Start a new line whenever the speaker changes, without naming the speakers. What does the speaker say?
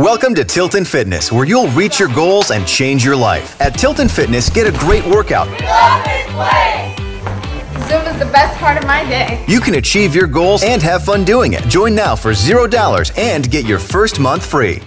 Welcome to Tilton Fitness, where you'll reach your goals and change your life. At Tilton Fitness, get a great workout.
We Love this place! Zumba is the best part of my day.
You can achieve your goals and have fun doing it. Join now for $0 and get your first month free.